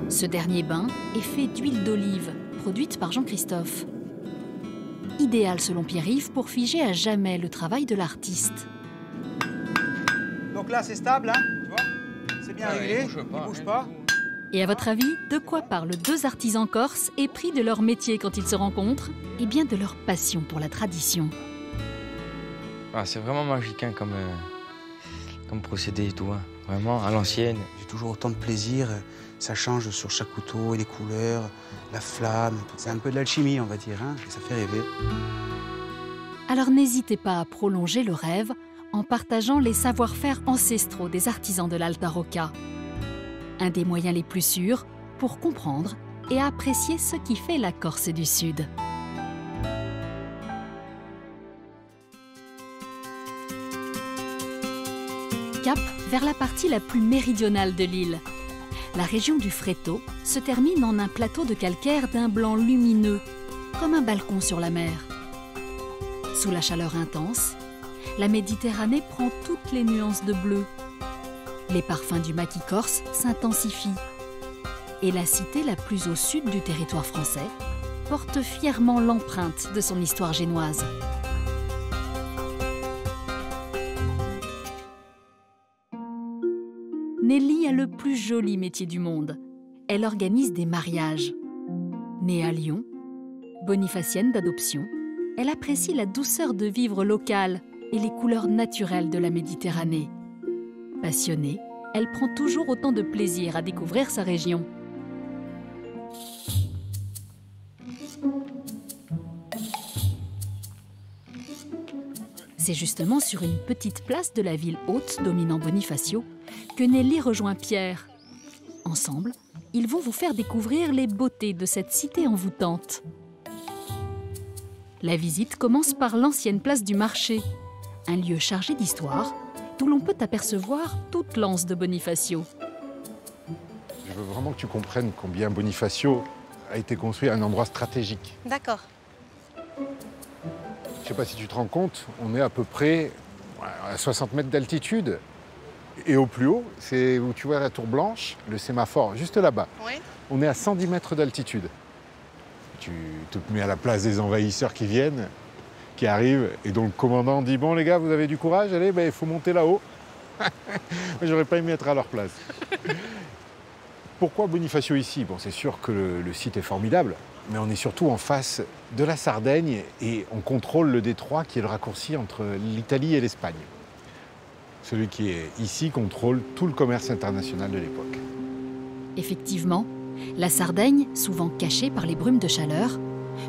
Ce dernier bain est fait d'huile d'olive, produite par Jean-Christophe. Idéal selon Pierre-Yves pour figer à jamais le travail de l'artiste. Donc là, c'est stable, hein, tu vois? C'est bien Ah ouais, réglé. il bouge pas, bouge hein, pas. Et à votre avis, de quoi parlent deux artisans corses épris de leur métier quand ils se rencontrent Eh bien de leur passion pour la tradition? Ah, C'est vraiment magique hein, comme, euh, comme procédé et tout. hein. Vraiment, à l'ancienne. J'ai toujours autant de plaisir. Ça change sur chaque couteau, les couleurs, la flamme. C'est un peu de l'alchimie, on va dire. Hein et ça fait rêver. Alors n'hésitez pas à prolonger le rêve en partageant les savoir-faire ancestraux des artisans de l'Alta Rocca. Un des moyens les plus sûrs pour comprendre et apprécier ce qui fait la Corse du Sud. Cap vers la partie la plus méridionale de l'île. La région du Fréto se termine en un plateau de calcaire d'un blanc lumineux, comme un balcon sur la mer. Sous la chaleur intense, la Méditerranée prend toutes les nuances de bleu. Les parfums du maquis corse s'intensifient. Et la cité la plus au sud du territoire français porte fièrement l'empreinte de son histoire génoise. Nelly a le plus joli métier du monde. Elle organise des mariages. Née à Lyon, bonifacienne d'adoption, elle apprécie la douceur de vivre local et les couleurs naturelles de la Méditerranée. Passionnée, elle prend toujours autant de plaisir à découvrir sa région. C'est justement sur une petite place de la ville haute dominant Bonifacio que Nelly rejoint Pierre. Ensemble, ils vont vous faire découvrir les beautés de cette cité envoûtante. La visite commence par l'ancienne place du marché, un lieu chargé d'histoire d'où l'on peut apercevoir toute l'anse de Bonifacio. Je veux vraiment que tu comprennes combien Bonifacio a été construit à un endroit stratégique. D'accord. Je ne sais pas si tu te rends compte, on est à peu près à 60 mètres d'altitude. Et au plus haut, c'est où tu vois la tour blanche, le sémaphore, juste là-bas. Oui. On est à 110 mètres d'altitude. Tu te mets à la place des envahisseurs qui viennent, qui arrivent, et donc le commandant dit Bon, les gars, vous avez du courage, allez, ben, il faut monter là-haut. [LAUGHS] J'aurais pas aimé être à leur place. [LAUGHS] Pourquoi Bonifacio ici? Bon, c'est sûr que le, le site est formidable, mais on est surtout en face de la Sardaigne et on contrôle le détroit qui est le raccourci entre l'Italie et l'Espagne. Celui qui est ici contrôle tout le commerce international de l'époque. Effectivement, la Sardaigne, souvent cachée par les brumes de chaleur,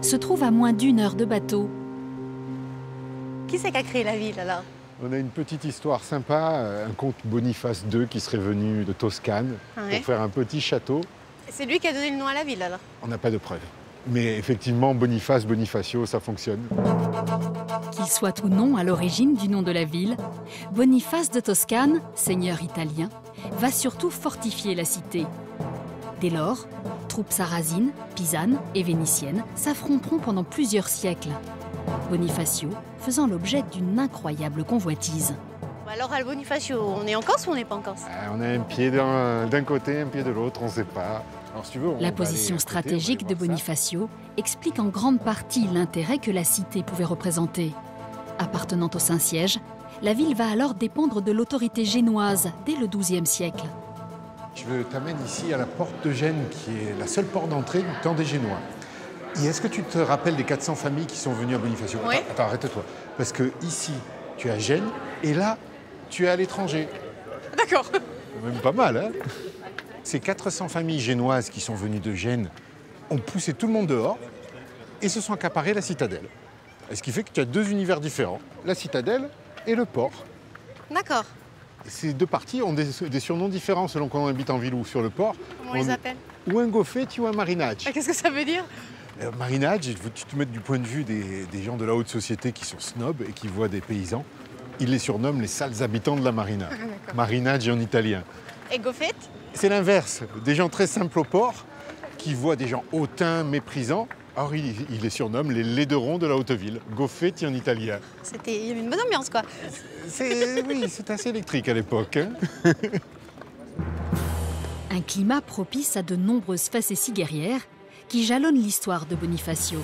se trouve à moins d'une heure de bateau. Qui c'est qui a créé la ville alors On a une petite histoire sympa, euh, un comte Boniface II qui serait venu de Toscane Ouais. pour faire un petit château. C'est lui qui a donné le nom à la ville alors On n'a pas de preuves. Mais effectivement, Boniface, Bonifacio, ça fonctionne. Qu'il soit ou non à l'origine du nom de la ville, Boniface de Toscane, seigneur italien, va surtout fortifier la cité. Dès lors, troupes sarrasines, pisanes et vénitiennes s'affronteront pendant plusieurs siècles. Bonifacio faisant l'objet d'une incroyable convoitise. Alors, à Bonifacio, on est en Corse ou on n'est pas en Corse? Ah, On a un pied d'un côté, un pied de l'autre, on ne sait pas. Alors, si tu veux, on va La position côté, stratégique de ça. Bonifacio explique en grande partie l'intérêt que la cité pouvait représenter. Appartenant au Saint-Siège, la ville va alors dépendre de l'autorité génoise dès le XIIe siècle. Je t'amène ici à la porte de Gênes, qui est la seule porte d'entrée du temps des Génois. Et est-ce que tu te rappelles des 400 familles qui sont venues à Bonifacio? Oui. Attends, attends, arrête-toi. Parce que ici, tu as Gênes, et là, tu es à l'étranger. D'accord. C'est Même pas mal, hein Ces 400 familles génoises qui sont venues de Gênes ont poussé tout le monde dehors et se sont accaparés la citadelle. Ce qui fait que tu as deux univers différents, la citadelle et le port. D'accord. Ces deux parties ont des, des surnoms différents selon qu'on habite en ville ou sur le port. Comment on les appelle? Ou un goffet ou un marinage. Ah, Qu'est-ce que ça veut dire? Euh, marinage, il tu te mettes du point de vue des, des gens de la haute société qui sont snobs et qui voient des paysans. Ils les surnomment les sales habitants de la marina. Ah. Marinage en italien. Et Goffet C'est l'inverse. Des gens très simples au port qui voient des gens hautains, méprisants. Alors ils, ils les surnomment les laiderons de la haute ville. Goffetti en italien. C'était il y avait une bonne ambiance quoi. C'est oui, c'est assez électrique à l'époque. hein. Un climat propice à de nombreuses facéties guerrières qui jalonnent l'histoire de Bonifacio.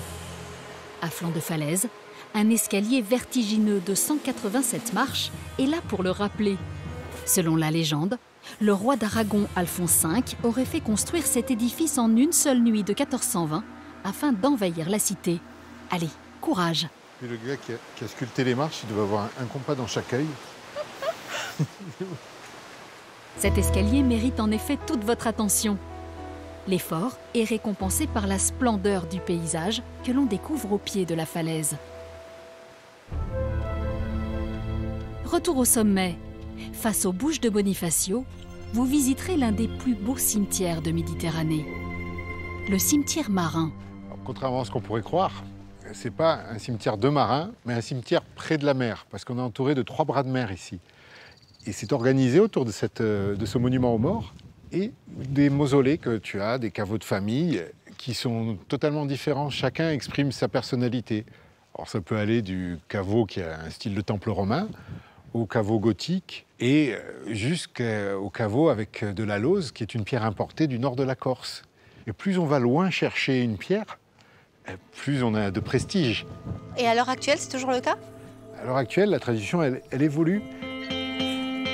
À flanc de falaise, un escalier vertigineux de 187 marches est là pour le rappeler. Selon la légende, le roi d'Aragon Alphonse V aurait fait construire cet édifice en une seule nuit de 1420 afin d'envahir la cité. Allez, courage Et le gars qui a, qui a sculpté les marches, il devait avoir un, un compas dans chaque œil. [LAUGHS] Cet escalier mérite en effet toute votre attention. L'effort est récompensé par la splendeur du paysage que l'on découvre au pied de la falaise. Retour au sommet. Face aux bouches de Bonifacio, vous visiterez l'un des plus beaux cimetières de Méditerranée. Le cimetière marin. Contrairement à ce qu'on pourrait croire, c'est pas un cimetière de marins, mais un cimetière près de la mer, parce qu'on est entouré de trois bras de mer ici. Et c'est organisé autour de, euh, de ce monument aux morts et des mausolées que tu as, des caveaux de famille, qui sont totalement différents. Chacun exprime sa personnalité. Alors ça peut aller du caveau qui a un style de temple romain, au caveau gothique, et euh, jusqu'au caveau avec de la lauze, qui est une pierre importée du nord de la Corse. Et plus on va loin chercher une pierre, euh, plus on a de prestige. Et à l'heure actuelle, c'est toujours le cas? À l'heure actuelle, la tradition, elle, elle évolue.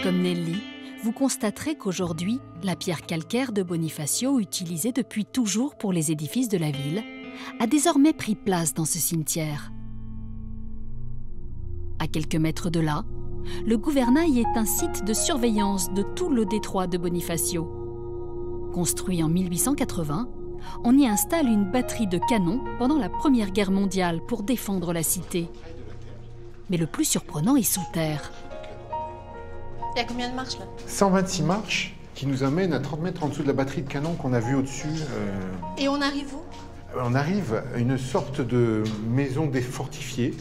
Comme Nelly, vous constaterez qu'aujourd'hui, la pierre calcaire de Bonifacio, utilisée depuis toujours pour les édifices de la ville, a désormais pris place dans ce cimetière. À quelques mètres de là, le gouvernail est un site de surveillance de tout le détroit de Bonifacio. Construit en 1880, on y installe une batterie de canons pendant la Première Guerre mondiale pour défendre la cité. Mais le plus surprenant est sous terre. Il y a combien de marches là 126 marches qui nous amènent à 30 mètres en dessous de la batterie de canon qu'on a vue au-dessus. euh, Et on arrive où? On arrive à une sorte de maison défortifiée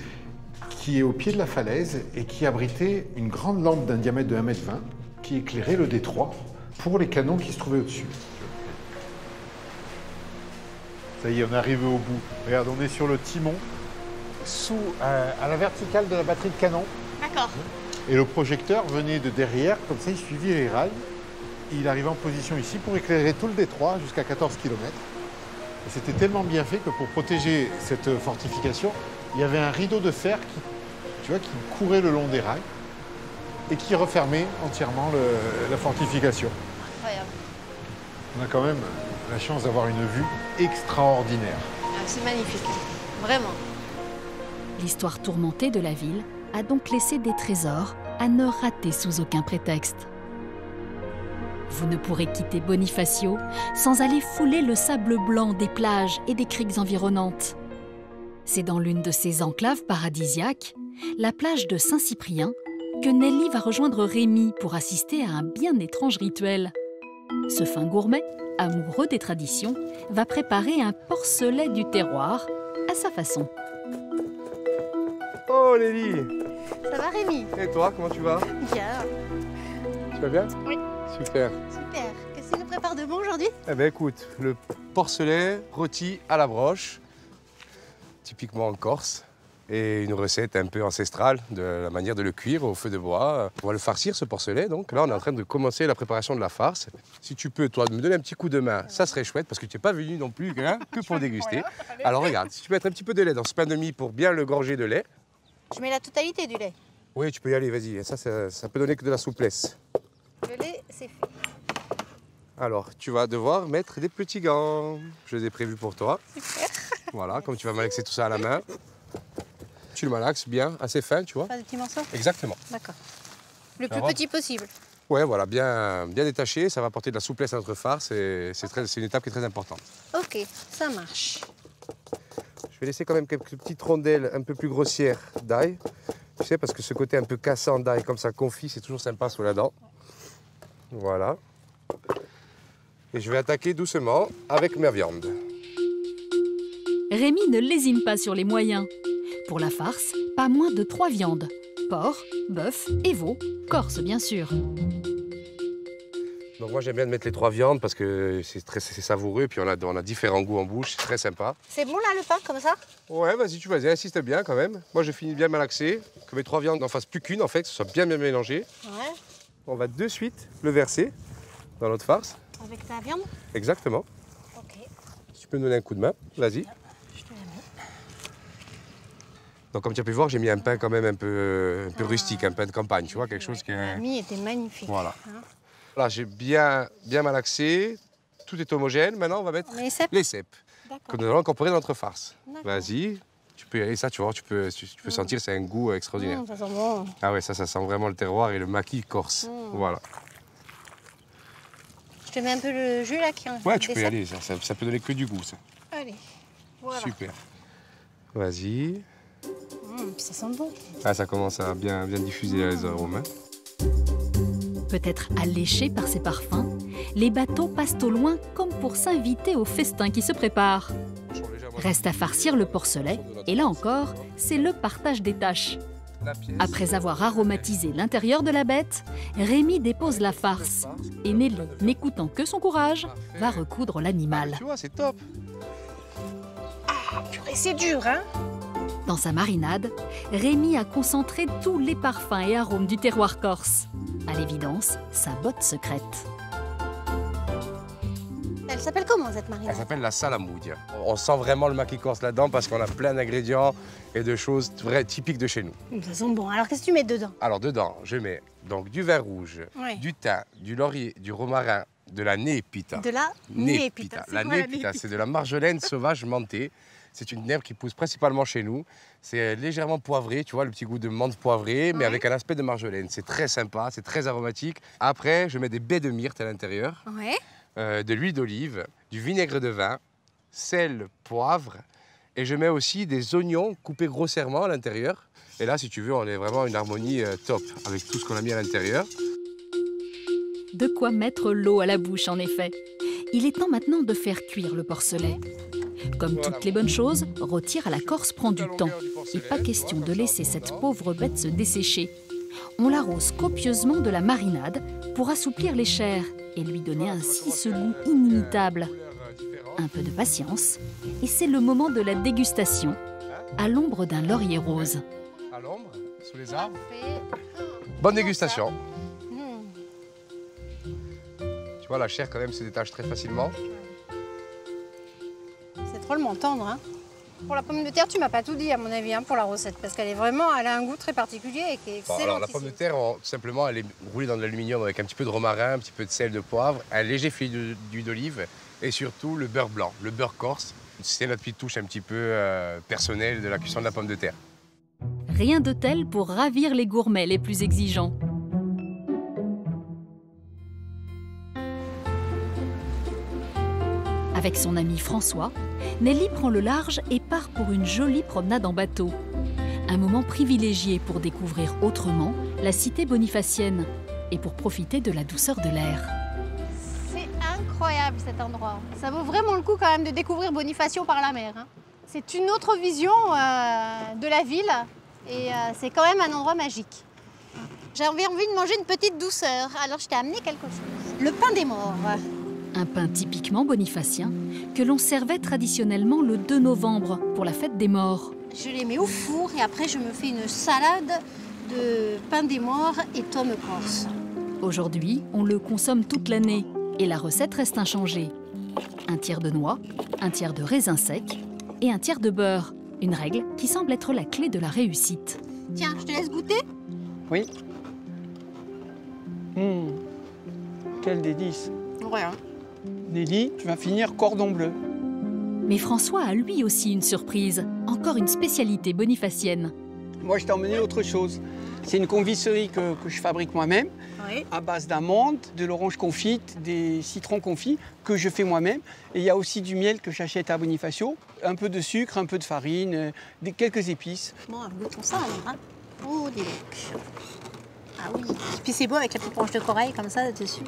qui est au pied de la falaise et qui abritait une grande lampe d'un diamètre de 1m20 qui éclairait le détroit pour les canons qui se trouvaient au-dessus. Ça y est, on est arrivé au bout. Regarde, on est sur le timon, sous, à, à la verticale de la batterie de canon. D'accord. Et le projecteur venait de derrière, comme ça il suivit les rails. Il arrivait en position ici pour éclairer tout le détroit jusqu'à 14 km. Et c'était tellement bien fait que pour protéger cette fortification, il y avait un rideau de fer qui, tu vois, qui courait le long des rails et qui refermait entièrement le- la fortification. Incroyable. On a quand même la chance d'avoir une vue extraordinaire. Ah, c'est magnifique. Vraiment. L'histoire tourmentée de la ville a donc laissé des trésors à ne rater sous aucun prétexte. Vous ne pourrez quitter Bonifacio sans aller fouler le sable blanc des plages et des criques environnantes. C'est dans l'une de ces enclaves paradisiaques, la plage de Saint-Cyprien, que Nelly va rejoindre Rémi pour assister à un bien étrange rituel. Ce fin gourmet amoureux des traditions, va préparer un porcelet du terroir à sa façon. Oh Lélie Ça va Rémi? Et toi, comment tu vas? Bien. Tu vas bien? Oui. Super. Super. Qu'est-ce que tu nous prépares de bon aujourd'hui? Eh ben écoute, le porcelet rôti à la broche, typiquement en Corse, et une recette un peu ancestrale de la manière de le cuire au feu de bois. On va le farcir ce porcelet, donc là on est en train de commencer la préparation de la farce. Si tu peux, toi, me donner un petit coup de main, ça serait chouette, parce que tu n'es pas venu non plus hein, que pour [LAUGHS] déguster. Alors regarde, si tu peux mettre un petit peu de lait dans ce pain de mie pour bien le gorger de lait, Je mets la totalité du lait. oui, tu peux y aller, vas-y, ça, ça, ça peut donner que de la souplesse. Le lait, c'est fait. Alors, tu vas devoir mettre des petits gants. Je les ai prévus pour toi. Super. Voilà, comme tu vas malaxer tout ça à la main. Tu le malaxes bien, assez fin, tu vois. Pas de petits morceaux Exactement. D'accord. Le plus petit possible. Ouais, voilà, bien, bien détaché. Ça va apporter de la souplesse à notre farce c'est une étape qui est très importante. Ok, ça marche. Je vais laisser quand même quelques petites rondelles un peu plus grossières d'ail. Tu sais, parce que ce côté un peu cassant d'ail, comme ça confit, c'est toujours sympa sous la dent. Voilà. Et je vais attaquer doucement avec ma viande. Rémi ne lésine pas sur les moyens. Pour la farce, pas moins de trois viandes. Porc, bœuf et veau, corse bien sûr. Donc moi j'aime bien de mettre les trois viandes parce que c'est très savoureux, puis on a, on a différents goûts en bouche, c'est très sympa. C'est bon là le pain comme ça? Ouais, vas-y, tu vas-y, insiste bien quand même. Moi je finis bien malaxé, que mes trois viandes n'en fassent plus qu'une en fait, que ce soit bien bien mélangé. Ouais. On va de suite le verser dans notre farce. Avec ta viande? Exactement. Ok. Tu peux me donner un coup de main, vas-y. Je te la mets. Donc comme tu as pu voir, j'ai mis un pain quand même un peu, un peu rustique, un pain de campagne, tu vois, quelque chose qui est... La mie était magnifique. Voilà. Hein. Là, j'ai bien, bien malaxé, tout est homogène. Maintenant, on va mettre Les cèpes les cèpes que nous allons incorporer dans notre farce. Vas-y, tu peux y aller, ça, tu vois, tu peux, tu, tu peux sentir, c'est un goût extraordinaire. Mmh, ça sent bon. Ah ouais, ça, ça sent vraiment le terroir et le maquis corse. Mmh. Voilà. Je te mets un peu le jus là qui Ouais, tu peux y aller, ça, ça, ça peut donner que du goût, ça. Allez. Voilà. Super. Vas-y. Ça sent bon. Ah, ça commence à bien, bien diffuser les arômes. hein. Peut-être alléchés par ces parfums, les bateaux passent au loin comme pour s'inviter au festin qui se prépare. Reste à farcir le porcelet, et là encore, c'est le partage des tâches. Après avoir aromatisé l'intérieur de la bête, Rémi dépose la farce, et Nelly, n'écoutant que son courage, va recoudre l'animal. Tu vois, c'est top. Purée, c'est dur, hein? Dans sa marinade, Rémi a concentré tous les parfums et arômes du terroir corse. À l'évidence, sa botte secrète. Elle s'appelle comment cette Elle marinade s'appelle la salamoudia. On sent vraiment le maquis corse là-dedans parce qu'on a plein d'ingrédients et de choses vraies typiques de chez nous. Ça sent bon. Alors qu'est-ce que tu mets dedans? Alors dedans, je mets donc du vin rouge, du thym, du laurier, du romarin, de la népita. De la népita. La quoi, la népita, népita? c'est de la marjolaine sauvage mentée. C'est une herbe qui pousse principalement chez nous. C'est légèrement poivré, tu vois, le petit goût de menthe poivrée, mais Ouais. avec un aspect de marjolaine. C'est très sympa, c'est très aromatique. Après, je mets des baies de myrte à l'intérieur, Ouais. euh, de l'huile d'olive, du vinaigre de vin, sel, poivre, et je mets aussi des oignons coupés grossièrement à l'intérieur. Et là, si tu veux, on est vraiment une harmonie euh, top avec tout ce qu'on a mis à l'intérieur. De quoi mettre l'eau à la bouche, en effet. Il est temps maintenant de faire cuire le porcelet. Comme toutes les bonnes choses, rôtir à la Corse prend du temps. Et pas question de laisser cette pauvre bête se dessécher. On l'arrose copieusement de la marinade pour assouplir les chairs et lui donner ainsi ce goût inimitable. Un peu de patience, et c'est le moment de la dégustation, à l'ombre d'un laurier rose. À l'ombre, sous les arbres. Bonne dégustation. Mmh. Tu vois, la chair quand même se détache très facilement. C'est drôlement tendre. Hein pour la pomme de terre, tu m'as pas tout dit à mon avis hein, pour la recette parce qu'elle est vraiment, elle a un goût très particulier et qui est Bon, excellent. alors la pomme de terre, on- tout simplement, elle est roulée dans de l'aluminium avec un petit peu de romarin, un petit peu de sel, de poivre, un léger filet d'huile d'olive et surtout le beurre blanc, le beurre corse. C'est notre petite touche un petit peu euh, personnelle de la cuisson de la pomme de terre. Rien de tel pour ravir les gourmets les plus exigeants. Avec son ami François, Nelly prend le large et part pour une jolie promenade en bateau. Un moment privilégié pour découvrir autrement la cité bonifacienne et pour profiter de la douceur de l'air. C'est incroyable. cet endroit. Ça vaut vraiment le coup quand même de découvrir Bonifacio par la mer. hein. C'est une autre vision euh, de la ville et euh, c'est quand même un endroit magique. J'avais envie de manger une petite douceur, alors je t'ai amené quelque chose. Le pain des morts. Un pain typiquement bonifacien que l'on servait traditionnellement le 2 novembre pour la fête des morts. Je les mets au four et après je me fais une salade de pain des morts et tomes corse. Aujourd'hui, on le consomme toute l'année et la recette reste inchangée. Un tiers de noix, un tiers de raisin sec et un tiers de beurre. Une règle qui semble être la clé de la réussite. Tiens, je te laisse goûter Oui. Hum, Quel délice. Ouais. hein. Nelly, tu vas finir cordon bleu. Mais François a lui aussi une surprise, encore une spécialité bonifacienne. Moi, je t'ai emmené autre chose. C'est une confiserie que, que je fabrique moi-même, Oui. à base d'amandes, de l'orange confite, des citrons confits que je fais moi-même. Et il y a aussi du miel que j'achète à Bonifacio, un peu de sucre, un peu de farine, euh, des, quelques épices. Bon, goûtons ça alors. Hein. Oh, dis donc. Ah oui. Et puis c'est beau avec la petite branche de corail comme ça dessus.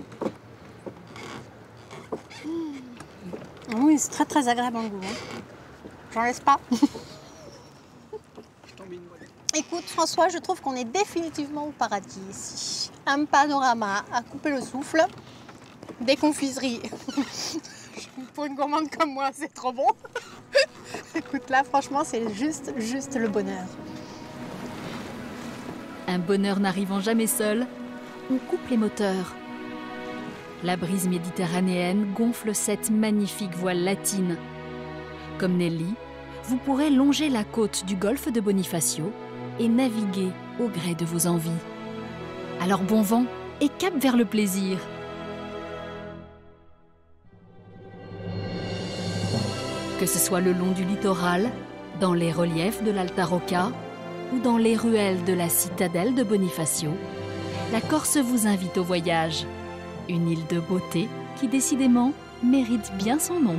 Mmh. Oui, c'est très très agréable en goût. hein. J'en laisse pas. [LAUGHS] Écoute François, je trouve qu'on est définitivement au paradis ici. Un panorama à couper le souffle, des confiseries. [LAUGHS] Pour une gourmande comme moi, c'est trop bon. [LAUGHS] Écoute là, franchement, c'est juste, juste le bonheur. Un bonheur n'arrivant jamais seul, on coupe les moteurs. La brise méditerranéenne gonfle cette magnifique voile latine. Comme Nelly, vous pourrez longer la côte du golfe de Bonifacio et naviguer au gré de vos envies. Alors bon vent et cap vers le plaisir. Que ce soit le long du littoral, dans les reliefs de l'Alta Rocca ou dans les ruelles de la citadelle de Bonifacio, la Corse vous invite au voyage. Une île de beauté qui décidément mérite bien son nom.